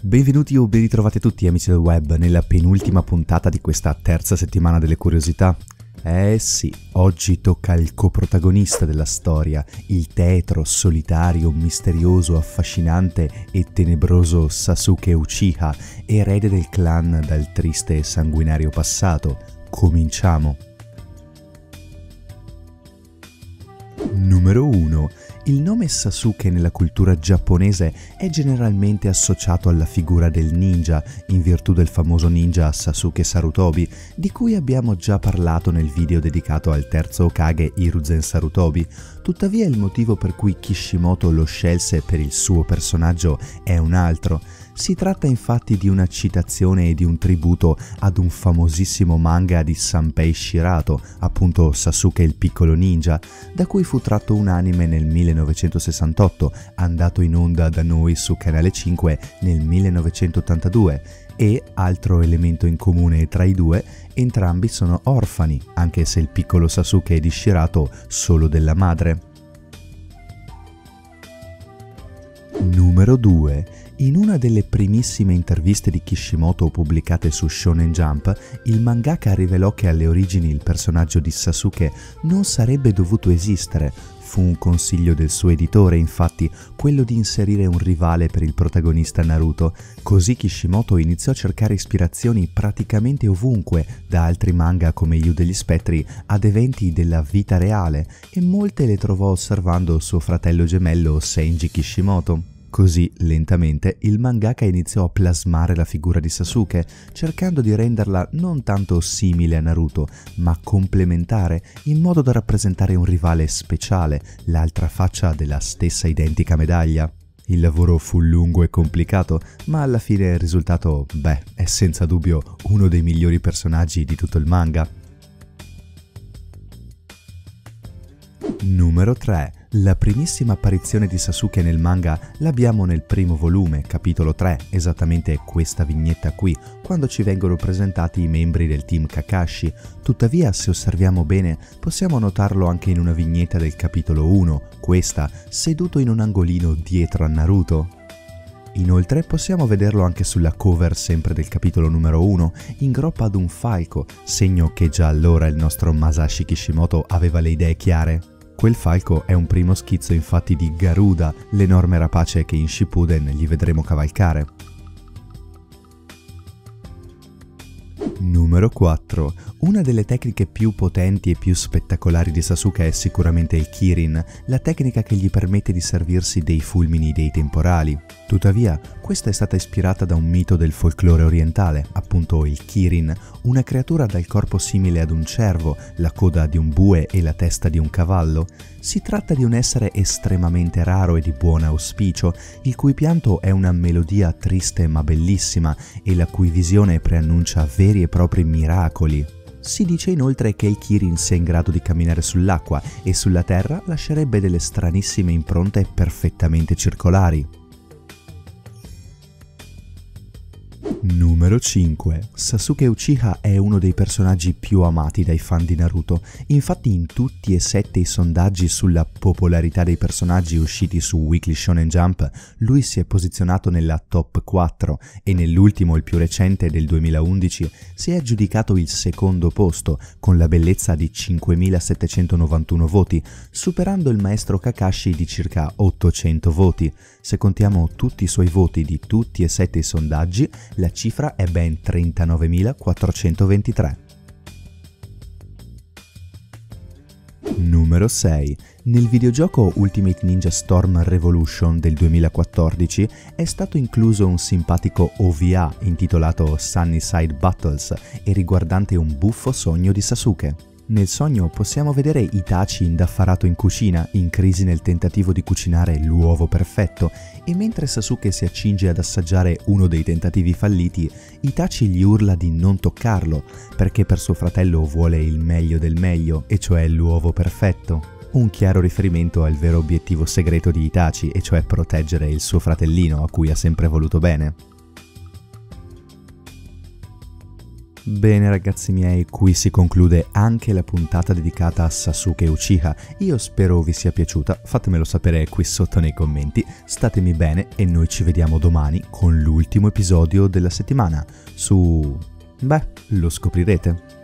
Benvenuti o ben ritrovati tutti amici del web nella penultima puntata di questa terza settimana delle curiosità. Eh sì, oggi tocca al coprotagonista della storia, il tetro, solitario, misterioso, affascinante e tenebroso Sasuke Uchiha, erede del clan dal triste e sanguinario passato. Cominciamo! Numero 1 il nome Sasuke nella cultura giapponese è generalmente associato alla figura del ninja, in virtù del famoso ninja Sasuke Sarutobi, di cui abbiamo già parlato nel video dedicato al terzo Okage Hiruzen Sarutobi. Tuttavia il motivo per cui Kishimoto lo scelse per il suo personaggio è un altro. Si tratta infatti di una citazione e di un tributo ad un famosissimo manga di Sanpei Shirato, appunto Sasuke il piccolo ninja, da cui fu tratto un anime nel 1968, andato in onda da noi su Canale 5 nel 1982 e, altro elemento in comune tra i due, entrambi sono orfani, anche se il piccolo Sasuke è di Shirato solo della madre. Numero 2 in una delle primissime interviste di Kishimoto pubblicate su Shonen Jump, il mangaka rivelò che alle origini il personaggio di Sasuke non sarebbe dovuto esistere. Fu un consiglio del suo editore, infatti, quello di inserire un rivale per il protagonista Naruto. Così Kishimoto iniziò a cercare ispirazioni praticamente ovunque, da altri manga come Yu degli Spettri ad eventi della vita reale, e molte le trovò osservando suo fratello gemello Senji Kishimoto. Così, lentamente, il mangaka iniziò a plasmare la figura di Sasuke, cercando di renderla non tanto simile a Naruto, ma complementare, in modo da rappresentare un rivale speciale, l'altra faccia della stessa identica medaglia. Il lavoro fu lungo e complicato, ma alla fine il risultato, beh, è senza dubbio uno dei migliori personaggi di tutto il manga. Numero 3 la primissima apparizione di Sasuke nel manga l'abbiamo nel primo volume, capitolo 3, esattamente questa vignetta qui, quando ci vengono presentati i membri del team Kakashi. Tuttavia, se osserviamo bene, possiamo notarlo anche in una vignetta del capitolo 1, questa, seduto in un angolino dietro a Naruto. Inoltre possiamo vederlo anche sulla cover sempre del capitolo numero 1, in groppa ad un falco, segno che già allora il nostro Masashi Kishimoto aveva le idee chiare. Quel falco è un primo schizzo infatti di Garuda, l'enorme rapace che in Shippuden gli vedremo cavalcare. Numero 4. Una delle tecniche più potenti e più spettacolari di Sasuke è sicuramente il Kirin, la tecnica che gli permette di servirsi dei fulmini dei temporali. Tuttavia, questa è stata ispirata da un mito del folklore orientale, appunto il Kirin, una creatura dal corpo simile ad un cervo, la coda di un bue e la testa di un cavallo. Si tratta di un essere estremamente raro e di buon auspicio, il cui pianto è una melodia triste ma bellissima e la cui visione preannuncia veri e propri miracoli. Si dice inoltre che il Kirin sia in grado di camminare sull'acqua e sulla terra lascerebbe delle stranissime impronte perfettamente circolari. Numero 5. Sasuke Uchiha è uno dei personaggi più amati dai fan di Naruto, infatti in tutti e sette i sondaggi sulla popolarità dei personaggi usciti su Weekly Shonen Jump, lui si è posizionato nella top 4 e nell'ultimo, il più recente del 2011, si è aggiudicato il secondo posto con la bellezza di 5791 voti, superando il maestro Kakashi di circa 800 voti. Se contiamo tutti i suoi voti di tutti e sette i sondaggi, la cifra è ben 39.423. Numero 6. Nel videogioco Ultimate Ninja Storm Revolution del 2014 è stato incluso un simpatico OVA intitolato Sunnyside Battles e riguardante un buffo sogno di Sasuke. Nel sogno possiamo vedere Itachi indaffarato in cucina, in crisi nel tentativo di cucinare l'uovo perfetto, e mentre Sasuke si accinge ad assaggiare uno dei tentativi falliti, Itachi gli urla di non toccarlo, perché per suo fratello vuole il meglio del meglio, e cioè l'uovo perfetto. Un chiaro riferimento al vero obiettivo segreto di Itachi, e cioè proteggere il suo fratellino a cui ha sempre voluto bene. Bene ragazzi miei, qui si conclude anche la puntata dedicata a Sasuke Uchiha. Io spero vi sia piaciuta, fatemelo sapere qui sotto nei commenti. Statemi bene e noi ci vediamo domani con l'ultimo episodio della settimana su... beh, lo scoprirete.